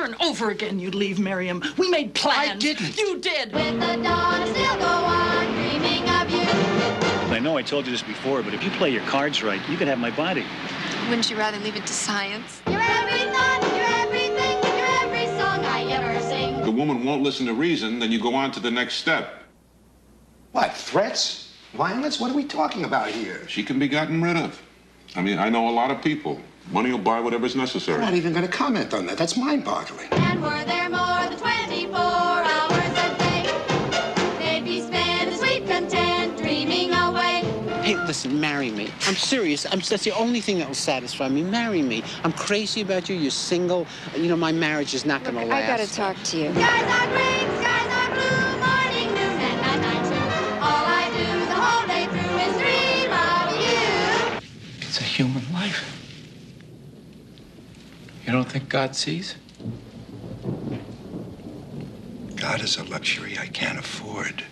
told me over and over again you'd leave Miriam. We made plans. I didn't. You did. With the dawn, I still go on dreaming of you. I know I told you this before, but if you play your cards right, you could have my body. Wouldn't you rather leave it to science? You're every thought, you're everything, you're every song I ever sing. The woman won't listen to reason, then you go on to the next step. What, threats? Violence? What are we talking about here? She can be gotten rid of. I mean, I know a lot of people. Money will buy whatever's necessary. I'm not even going to comment on that. That's mind-boggling. And were there more than 24 hours a day? They'd be spent in sweet content, dreaming away. Hey, listen, marry me. I'm serious. I'm, that's the only thing that will satisfy me. Marry me. I'm crazy about you. You're single. You know, my marriage is not going to last. I gotta talk to you. Skies human life. You don't think God sees? God is a luxury I can't afford.